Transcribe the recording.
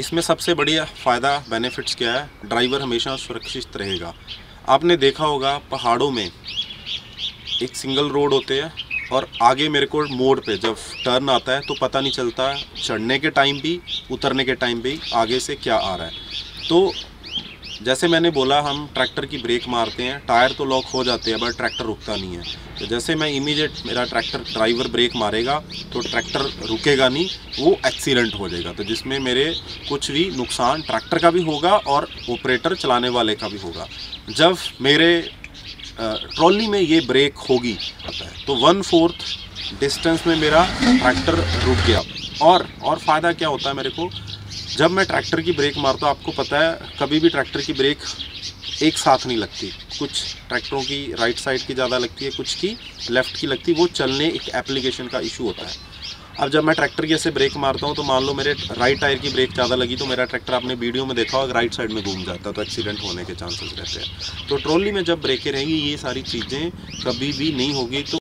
इसमें सबसे बढ़िया फ़ायदा बेनिफिट्स क्या है? ड्राइवर हमेशा सुरक्षित रहेगा। आपने देखा होगा, पहाड़ों में एक सिंगल रोड होते हैं और आगे मेरे को मोड़ पे जब टर्न आता है तो पता नहीं चलता चढ़ने के टाइम भी, उतरने के टाइम भी आगे से क्या आ रहा है। तो जैसे मैंने बोला, हम ट्रैक्टर की ब्रेक मारते हैं, टायर तो लॉक हो जाते हैं, बट ट्रैक्टर रुकता नहीं है। तो जैसे मैं इमीडिएट मेरा ट्रैक्टर ड्राइवर ब्रेक मारेगा तो ट्रैक्टर रुकेगा नहीं, वो एक्सीडेंट हो जाएगा। तो जिसमें मेरे कुछ भी नुकसान ट्रैक्टर का भी होगा और ऑपरेटर चलाने वाले का भी होगा। जब मेरे ट्रॉली में ये ब्रेक होगी तो वन फोर्थ डिस्टेंस में मेरा ट्रैक्टर रुक गया। और और फ़ायदा क्या होता है मेरे को? जब मैं ट्रैक्टर की ब्रेक मारता हूँ, आपको पता है, कभी भी ट्रैक्टर की ब्रेक एक साथ नहीं लगती। कुछ ट्रैक्टरों की राइट साइड की ज़्यादा लगती है, कुछ की लेफ़्ट की लगती है। वो चलने एक एप्लीकेशन का इशू होता है। अब जब मैं ट्रैक्टर की ऐसे ब्रेक मारता हूँ तो मान लो मेरे राइट टायर की ब्रेक ज़्यादा लगी तो मेरा ट्रैक्टर आपने वीडियो में देखा होगा राइट साइड में घूम जाता तो एक्सीडेंट होने के चांसेस रहते हैं। तो ट्रॉली में जब ब्रेकें रहेंगी, ये सारी चीज़ें कभी भी नहीं होगी तो